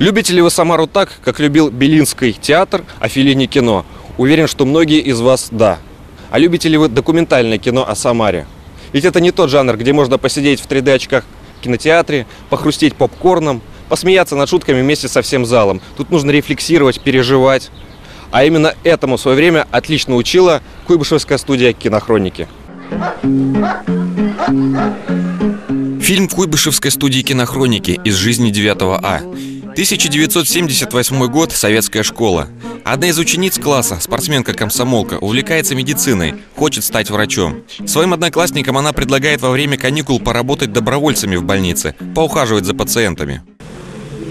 Любите ли вы Самару так, как любил Белинский театр, а Филини кино? Уверен, что многие из вас – да. А любите ли вы документальное кино о Самаре? Ведь это не тот жанр, где можно посидеть в 3D-очках в кинотеатре, похрустеть попкорном, посмеяться над шутками вместе со всем залом. Тут нужно рефлексировать, переживать. А именно этому в свое время отлично учила Куйбышевская студия кинохроники. Фильм Куйбышевской студии кинохроники из жизни 9 А. 1978 год, советская школа. Одна из учениц класса, спортсменка-комсомолка, увлекается медициной, хочет стать врачом. Своим одноклассникам она предлагает во время каникул поработать добровольцами в больнице, поухаживать за пациентами.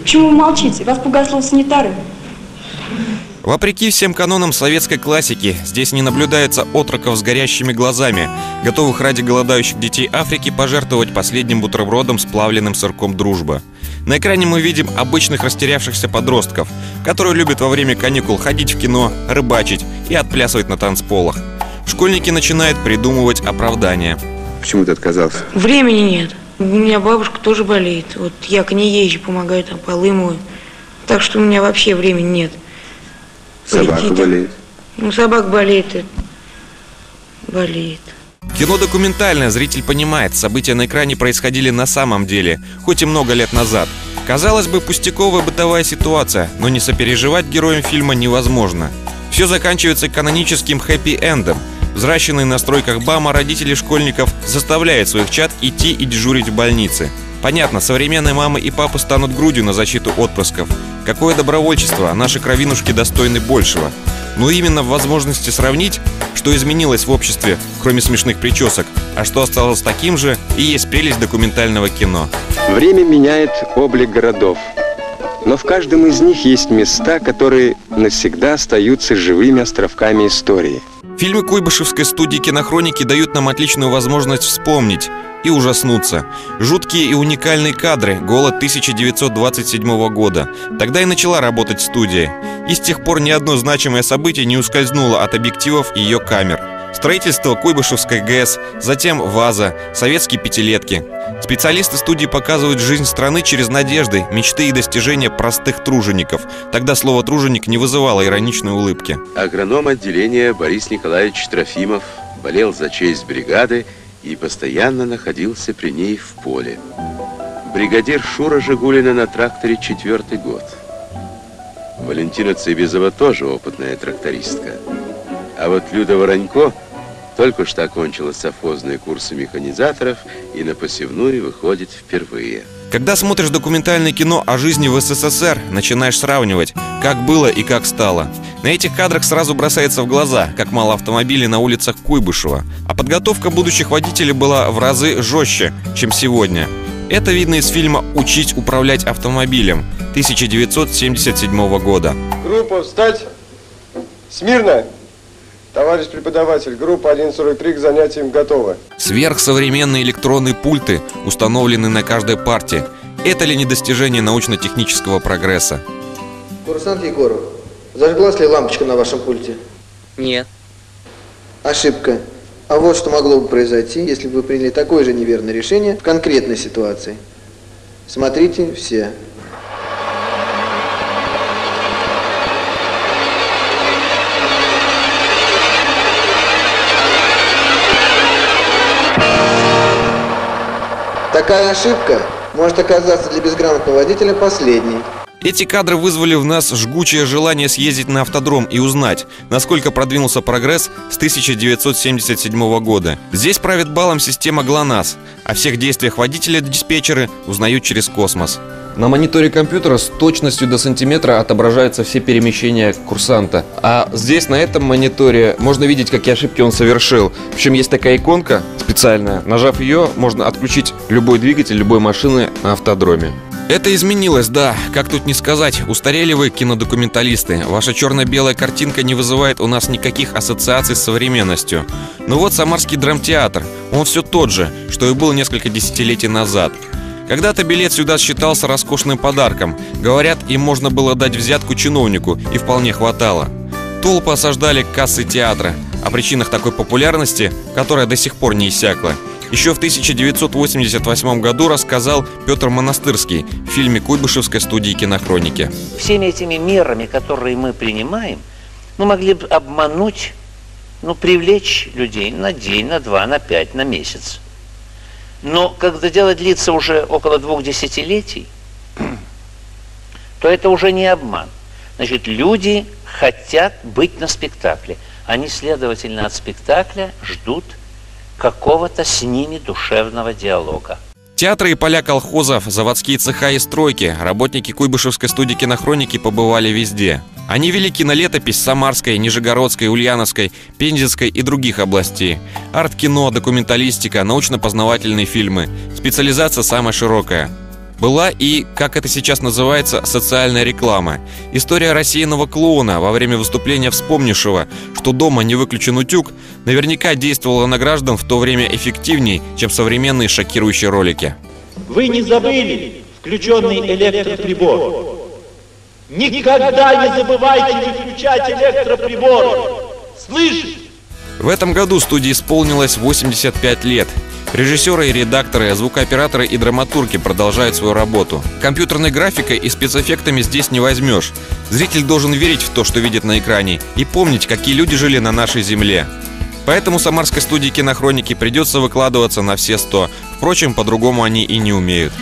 Почему вы молчите? Вас пугасли санитары. Вопреки всем канонам советской классики, здесь не наблюдается отроков с горящими глазами, готовых ради голодающих детей Африки пожертвовать последним бутербродом с плавленным сырком «Дружба». На экране мы видим обычных растерявшихся подростков, которые любят во время каникул ходить в кино, рыбачить и отплясывать на танцполах. Школьники начинают придумывать оправдания. Почему ты отказался? Времени нет. У меня бабушка тоже болеет. Вот я к ней езжу, помогаю там полы мою. Так что у меня вообще времени нет. Собака болеет. Ну, собак болеет. и Болеет. Кино документальное, зритель понимает, события на экране происходили на самом деле, хоть и много лет назад. Казалось бы, пустяковая бытовая ситуация, но не сопереживать героям фильма невозможно. Все заканчивается каноническим хэппи-эндом. Взращенные на стройках БАМа родители школьников заставляют своих чад идти и дежурить в больнице. Понятно, современные мамы и папы станут грудью на защиту отпрысков. Какое добровольчество, наши кровинушки достойны большего. Но именно в возможности сравнить, что изменилось в обществе, кроме смешных причесок, а что осталось таким же, и есть прелесть документального кино. Время меняет облик городов. Но в каждом из них есть места, которые навсегда остаются живыми островками истории. Фильмы Куйбышевской студии кинохроники дают нам отличную возможность вспомнить и ужаснуться. Жуткие и уникальные кадры, голод 1927 года. Тогда и начала работать студия. И с тех пор ни одно значимое событие не ускользнуло от объективов ее камер. Строительство Куйбышевской ГЭС, затем ВАЗа, советские пятилетки. Специалисты студии показывают жизнь страны через надежды, мечты и достижения простых тружеников. Тогда слово «труженик» не вызывало ироничной улыбки. Агроном отделения Борис Николаевич Трофимов болел за честь бригады и постоянно находился при ней в поле. Бригадир Шура Жигулина на тракторе четвертый год. Валентина Цибизова тоже опытная трактористка. А вот Люда Воронько только что окончила совхозные курсы механизаторов и на посевную выходит впервые. Когда смотришь документальное кино о жизни в СССР, начинаешь сравнивать, как было и как стало. На этих кадрах сразу бросается в глаза, как мало автомобилей на улицах Куйбышева. А подготовка будущих водителей была в разы жестче, чем сегодня. Это видно из фильма «Учить управлять автомобилем» 1977 года. Группа, встать! Смирно! Товарищ преподаватель, группа 1.43 к занятиям готова. Сверхсовременные электронные пульты установлены на каждой парте. Это ли не достижение научно-технического прогресса? Курсант Егоров, зажглась ли лампочка на вашем пульте? Нет. Ошибка. А вот что могло бы произойти, если бы вы приняли такое же неверное решение в конкретной ситуации. Смотрите все. Такая ошибка может оказаться для безграмотного водителя последней. Эти кадры вызвали в нас жгучее желание съездить на автодром и узнать, насколько продвинулся прогресс с 1977 года. Здесь правит балом система ГЛОНАСС. О всех действиях водителя диспетчеры узнают через космос. На мониторе компьютера с точностью до сантиметра отображаются все перемещения курсанта. А здесь, на этом мониторе, можно видеть, какие ошибки он совершил. Причем есть такая иконка специальная. Нажав ее, можно отключить любой двигатель любой машины на автодроме. Это изменилось, да. Как тут не сказать, устарели вы, кинодокументалисты. Ваша черно-белая картинка не вызывает у нас никаких ассоциаций с современностью. Но вот Самарский драмтеатр. Он все тот же, что и был несколько десятилетий назад. Когда-то билет сюда считался роскошным подарком. Говорят, им можно было дать взятку чиновнику, и вполне хватало. Толпы осаждали кассы театра. О причинах такой популярности, которая до сих пор не иссякла, еще в 1988 году рассказал Петр Монастырский в фильме Куйбышевской студии кинохроники. Всеми этими мерами, которые мы принимаем, мы могли бы обмануть, ну, привлечь людей на день, на два, на пять, на месяц. Но когда дело длится уже около двух десятилетий, то это уже не обман. Значит, люди хотят быть на спектакле. Они, следовательно, от спектакля ждут какого-то с ними душевного диалога. Театры и поля колхозов, заводские цеха и стройки, работники Куйбышевской студии кинохроники побывали везде. Они вели кинолетопись Самарской, Нижегородской, Ульяновской, Пензенской и других областей. Арт-кино, документалистика, научно-познавательные фильмы. Специализация самая широкая. Была и, как это сейчас называется, социальная реклама. История рассеянного клоуна во время выступления вспомнившего, что дома не выключен утюг, наверняка действовала на граждан в то время эффективней, чем современные шокирующие ролики. Вы не забыли включенный электроприбор? Никогда не забывайте выключать электроприборы! Слышите? В этом году студии исполнилось 85 лет. Режиссеры и редакторы, звукооператоры и драматурги продолжают свою работу. Компьютерной графикой и спецэффектами здесь не возьмешь. Зритель должен верить в то, что видит на экране, и помнить, какие люди жили на нашей земле. Поэтому самарской студии кинохроники придется выкладываться на все сто. Впрочем, по-другому они и не умеют.